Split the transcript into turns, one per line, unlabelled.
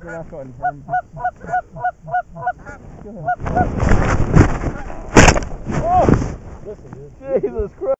back on. Go ahead. Oh! Jesus Christ.